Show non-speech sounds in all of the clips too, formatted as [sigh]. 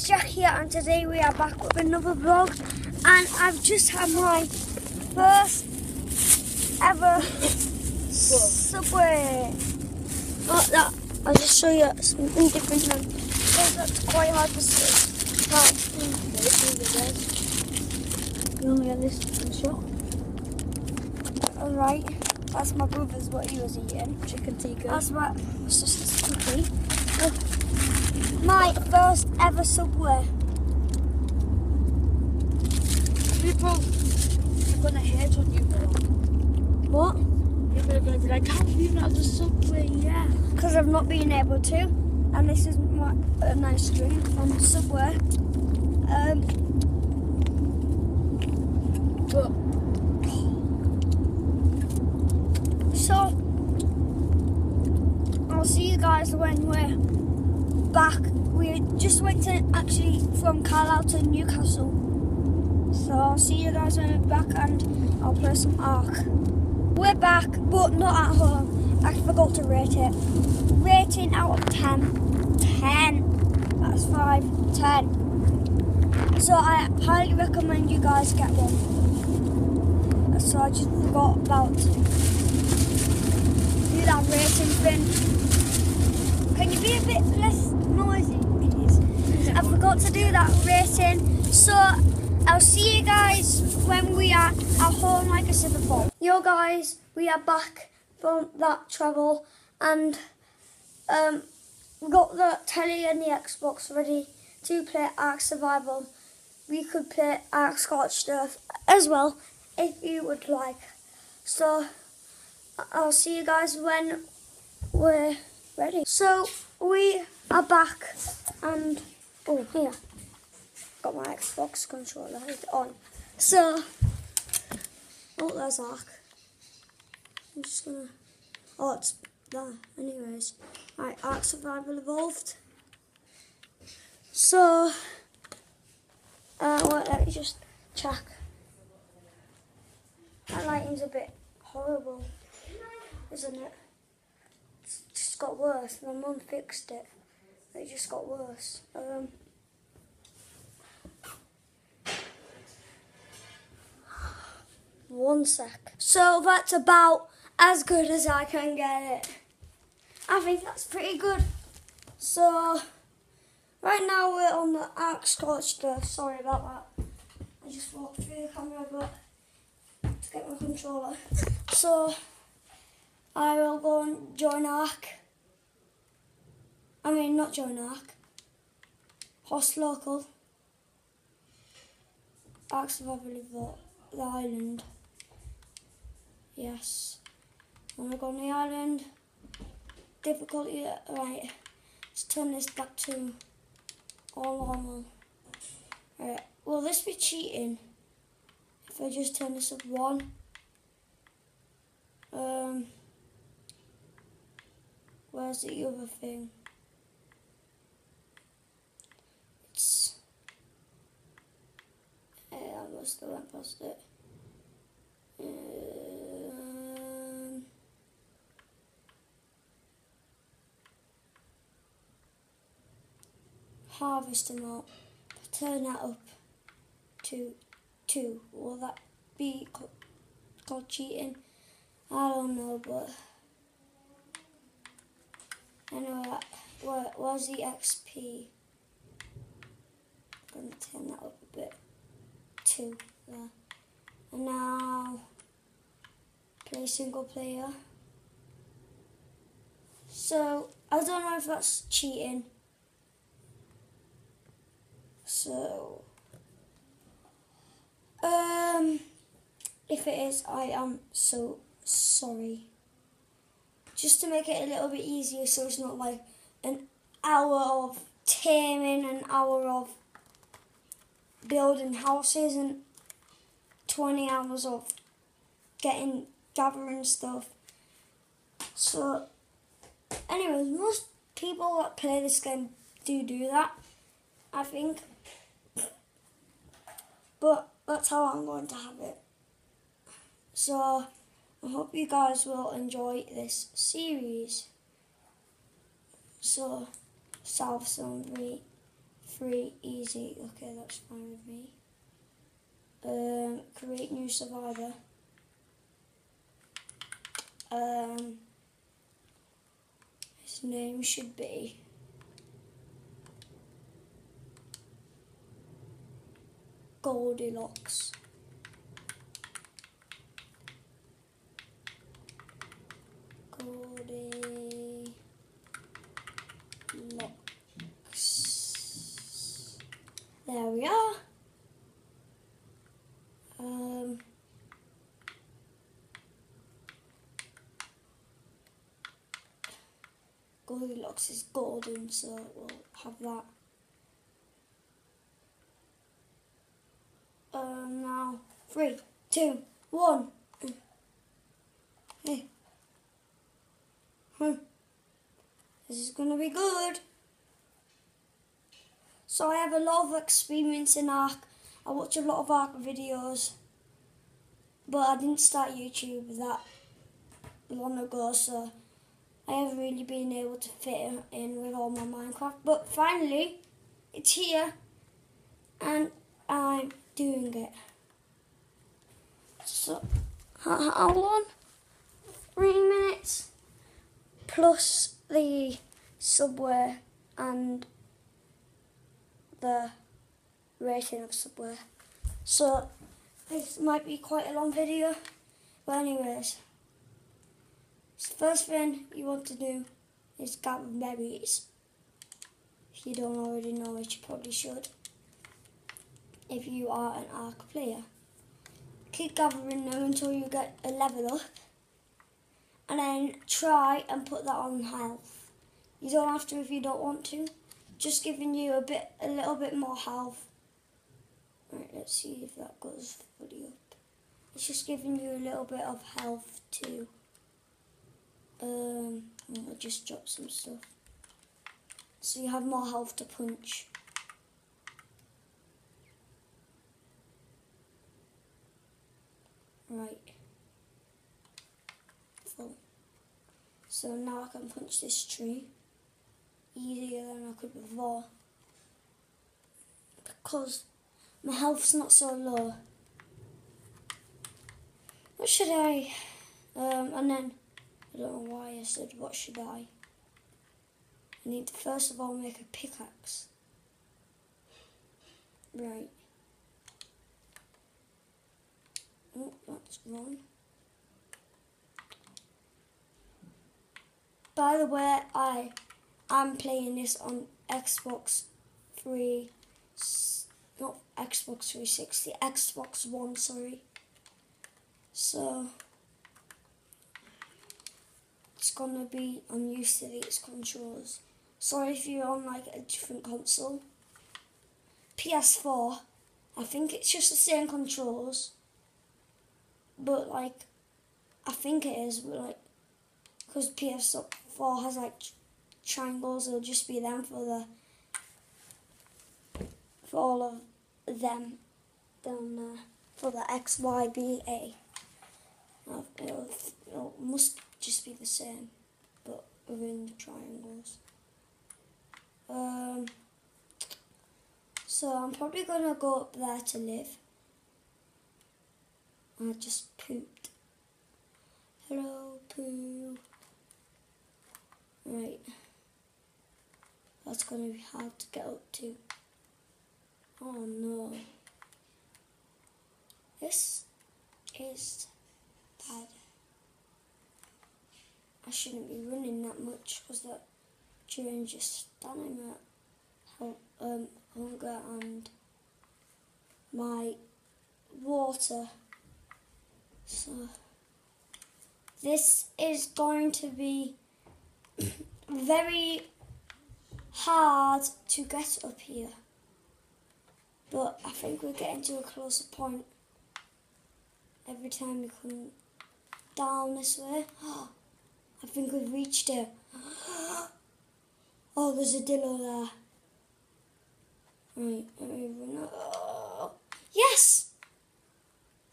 guys, Jack here, and today we are back with another vlog. And I've just had my first ever subway. Oh, that I'll just show you something different now. because that's quite hard to see. Right. You only get this one shop. Alright. That's my brother's what he was eating. Chicken tikka. That's my sister's cookie. My first ever subway. People are gonna hate on you, bro. What? People are gonna be like, can't believe that was a subway, yeah. because I've not been able to. And this is my, a nice drink from the Subway. Um, But so I'll see you guys when we're back. We just went to actually from Carlisle to Newcastle. So I'll see you guys when we're back and I'll play some Ark. We're back, but not at home. I forgot to rate it. Rating out of 10. 10. That's 5. 10. So I highly recommend you guys get one. So I just forgot about do that rating thing. Can you be a bit less noisy, please? I forgot to do that rating. So I'll see you guys when we are at home, like I said before. Yo, guys, we are back from that travel and um, we got the telly and the Xbox ready to play Ark Survival. We could play Ark Scorched Earth as well if you would like. So I'll see you guys when we're ready. So we are back and oh here. Got my Xbox controller on. So oh there's Ark. I'm just gonna oh it's there anyways. Right, Ark Survival Evolved. So uh well, let me just check. That lighting's a bit horrible, isn't it? Got worse. My mum fixed it. It just got worse. Um, one sec. So that's about as good as I can get it. I think that's pretty good. So right now we're on the Ark Scorch Sorry about that. I just walked through the camera, but to get my controller. So I will go and join Ark. I mean, not join Ark. Host local. Ark Survival of the, the island. Yes. Wanna go on the island? Difficulty, right. Let's turn this back to all normal. Right. Will this be cheating? If I just turn this up one. Um, where's the other thing? It's. Uh, Have went past it. Um, harvest amount. Turn that up to two. Will that be called cheating? I don't know, but anyway, where, where's the XP? I'm gonna turn that up a bit. There. And now play single player. So I don't know if that's cheating. So um if it is I am so sorry. Just to make it a little bit easier so it's not like an hour of taming, an hour of building houses and 20 hours of getting gathering stuff. So, anyways, most people that play this game do do that, I think. But that's how I'm going to have it. So, I hope you guys will enjoy this series. So, South Zone 3, Three, easy. Okay, that's fine with me. Um, create new survivor. Um, his name should be. Goldilocks. There we are. Um, Is golden, so we'll have that. Um, now, three, two, one. Hey. Hmm. This is gonna be good. So I have a lot of experience in Ark. I watch a lot of Ark videos, but I didn't start YouTube that long ago, so I haven't really been able to fit in with all my Minecraft. But finally, it's here, and I'm doing it. So, how long? Three minutes plus the subway and the rating of subway. So this might be quite a long video, but anyways, the first thing you want to do is gather berries. If you don't already know it, you probably should. If you are an Ark player. Keep gathering them until you get a level up and then try and put that on health. You don't have to if you don't want to. Just giving you a bit, a little bit more health. Right, let's see if that goes fully up. It's just giving you a little bit of health too. Um, I'll just drop some stuff. So you have more health to punch. Right. So now I can punch this tree easier than I could before because my health's not so low. What should I? Um, and then I don't know why I said what should I. I need to first of all make a pickaxe. Right. Oh, that's wrong. By the way, I am playing this on Xbox 3, not Xbox 360, Xbox One, sorry. So, it's gonna be, I'm used to these controls. Sorry if you're on like a different console. PS4, I think it's just the same controls, but like, I think it is, but like, because PS4 has like triangles, it'll just be them for the for all of them down there uh, for the X Y B A. It'll, it must just be the same, but within the triangles. Um. So I'm probably gonna go up there to live. I just pooped. Hello, poo. Right. That's going to be hard to get up to. Oh no. This is bad. I shouldn't be running that much because that standing at um, hunger and my water. So this is going to be [coughs] very hard to get up here. But I think we're getting to a closer point every time we come down this way. [gasps] I think we've reached it. [gasps] Oh, there's a dillo there. Right. Oh, yes!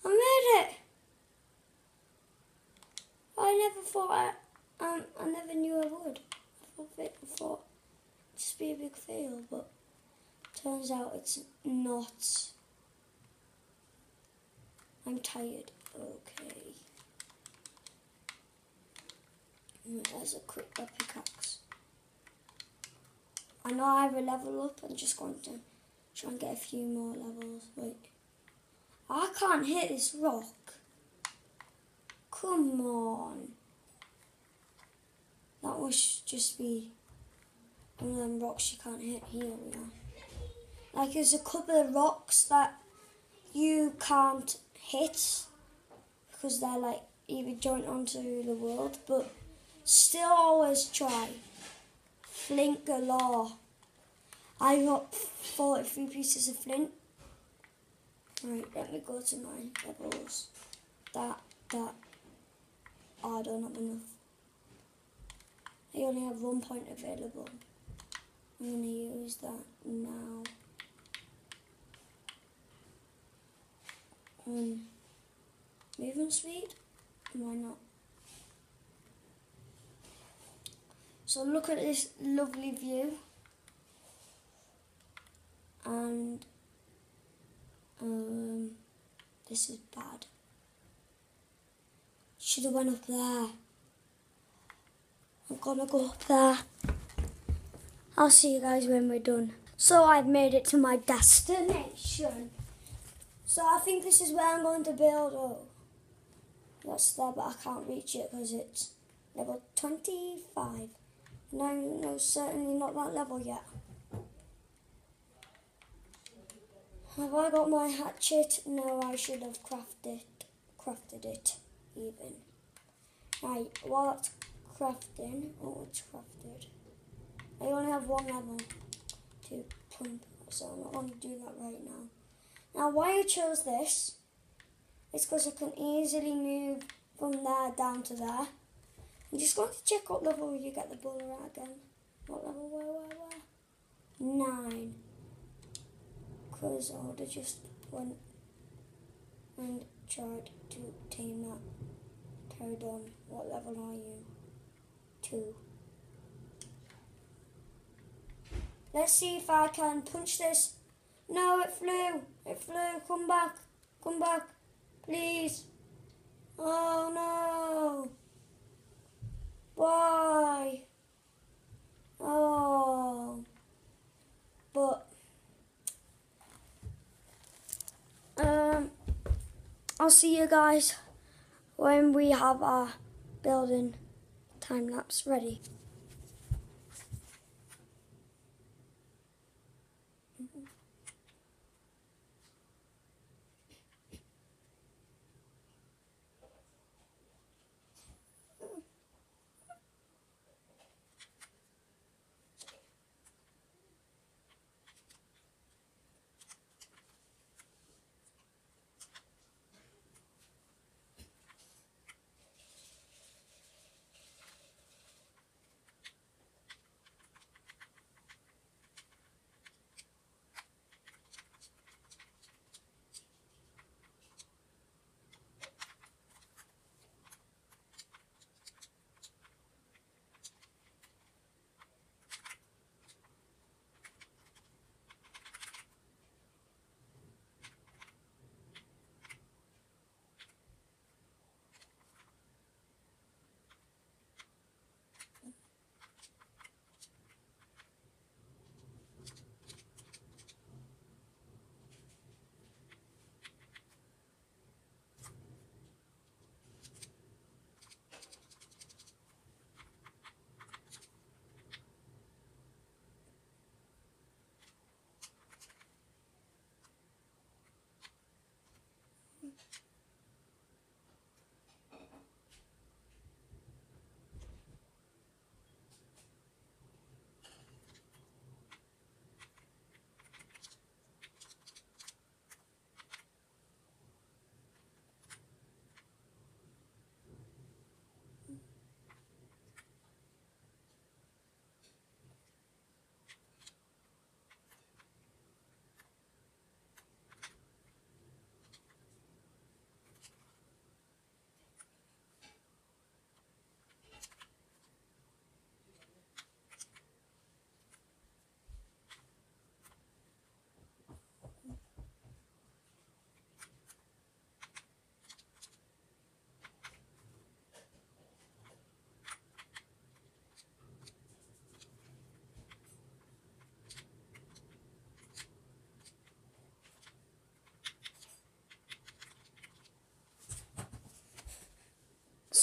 I made it! I never thought I um, I never knew I would. I thought, I thought it'd just be a big fail, but Turns out it's not. I'm tired. Okay. Mm, There's a quick pickaxe. I know I have a level up. I'm just going to try and get a few more levels. Wait. I can't hit this rock. Come on. That must just be one of them rocks you can't hit. Here we are. Like there's a couple of rocks that you can't hit because they're like either joint onto the world, but still always try. Flint galore. I got 43 pieces of flint. Right, let me go to my levels. That, that. Oh, I don't have enough. I only have one point available. I'm going to use that now. Um, movement speed? Why not? So look at this lovely view. And um, this is bad. Should have went up there. I'm gonna go up there. I'll see you guys when we're done. So I've made it to my destination. So I think this is where I'm going to build. Oh, that's there, but I can't reach it because it's level 25. No, no, certainly not that level yet. Have I got my hatchet? No, I should have crafted crafted it even. Right, while that's crafting, oh, it's crafted. I only have one level to pump, so I'm not going to do that right now. Now, why I chose this is because I can easily move from there down to there. I'm just going to check what level you get the bola at again. What level, where, where, where? Nine. Because I just went and tried to tame that pterodon. What level are you? Two. Let's see if I can punch this. No, it flew. It flew. Come back. Come back. Please. Oh no. Why? Oh. But um I'll see you guys when we have our building time lapse ready.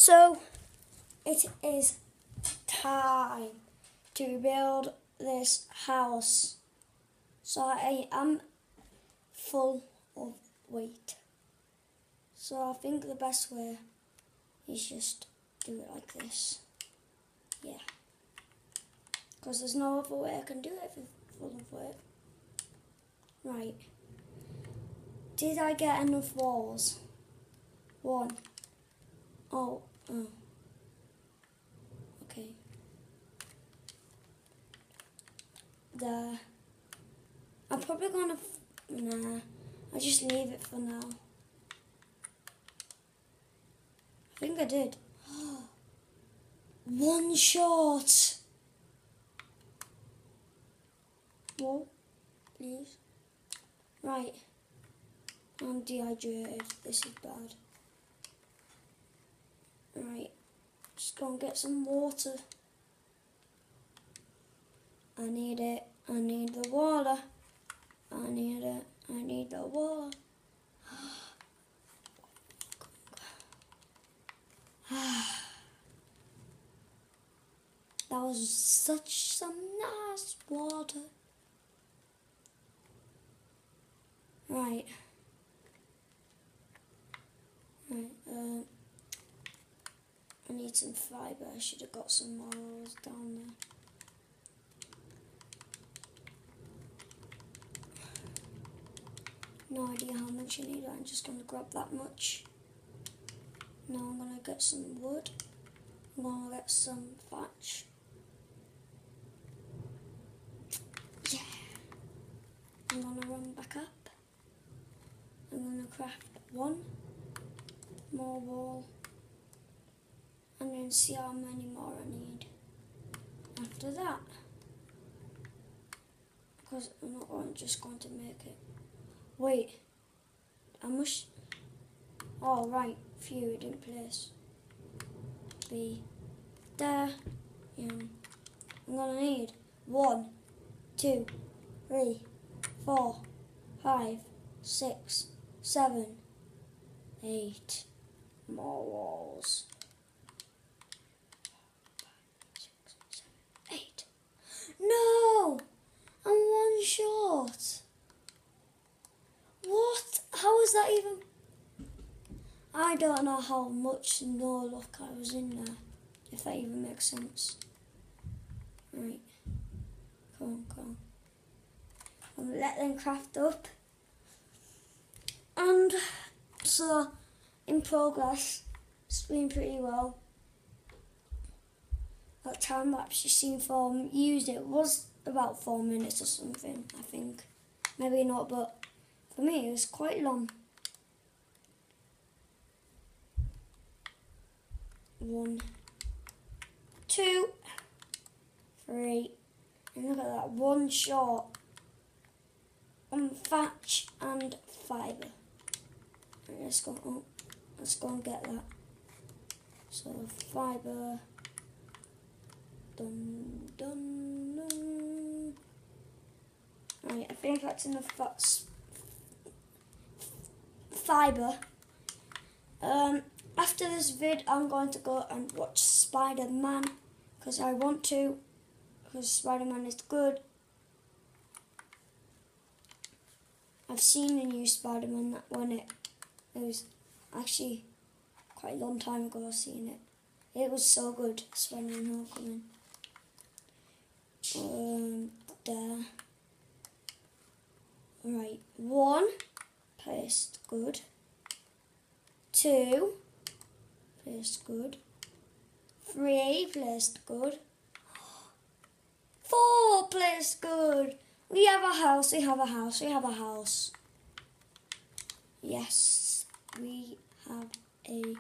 So it is time to build this house. So I am full of weight. So I think the best way is just do it like this. Yeah. Because there's no other way I can do it if I'm full of weight. Right. Did I get enough walls? One. Oh, oh. Okay. There. I'm probably gonna. Nah. I'll just leave it for now. I think I did. [gasps] One shot. Whoa, please. Right. I'm dehydrated. This is bad. Right. Just go and get some water. I need it. I need the water. I need it. I need the water. [sighs] [sighs] That was such some nice water. Right. Right. Uh, Some fibre. I should have got some more down there. No idea how much I need. I'm just going to grab that much. Now I'm going to get some wood. I'm going to get some thatch. Yeah. I'm going to run back up. I'm going to craft one more wall and then see how many more I need after that. Because I'm not going, just going to make it. Wait, I must. Oh, right, few in place. Be there. Yeah. I'm gonna need one, two, three, four, five, six, seven, eight more walls. Six, seven, eight. No! I'm one short. What? How is that even? I don't know how much no luck I was in there. If that even makes sense. Right. Come on, come on. I'm let them craft up. And so, in progress, it's been pretty well. That time lapse you seen from used it was about four minutes or something, I think. Maybe not, but for me, it was quite long. One, two, three, and look at that, one shot on thatch and fibre. Let's go, oh, let's go and get that. So fibre, dun dun dun. Right, I think that's enough fibre. Um, after this vid, I'm going to go and watch Spider Man because I want to, because Spider Man is good. I've seen the new Spider Man that when it, it was actually quite a long time ago. I've seen it. It was so good, Spider Man Homecoming. Um, there. Right, one placed good. Two placed good. Three placed good. Four placed good. We have a house, we have a house, we have a house. Yes, we have a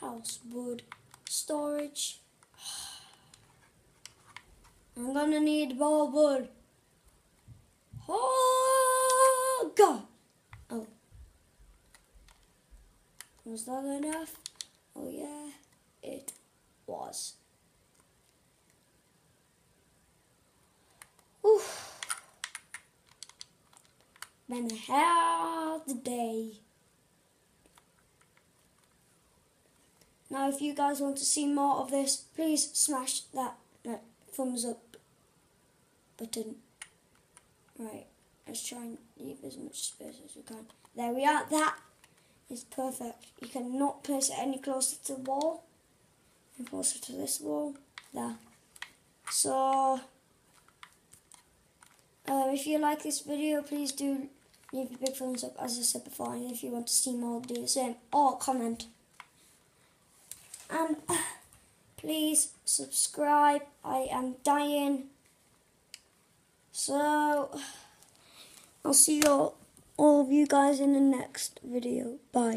house. Wood storage. [sighs] I'm gonna need more wood. Oh God! Oh, was that enough? Oh yeah, it was. Oof. Been a the day. Now, if you guys want to see more of this, please smash that thumbs up button. Right, let's try and leave as much space as we can. There we are. That is perfect. You cannot place it any closer to the wall. And closer to this wall. There. So, um, if you like this video, please do leave a big thumbs up, as I said before. And if you want to see more, do the same. Or comment. And uh, please subscribe. I am dying. So, I'll see you all, all of you guys in the next video. Bye.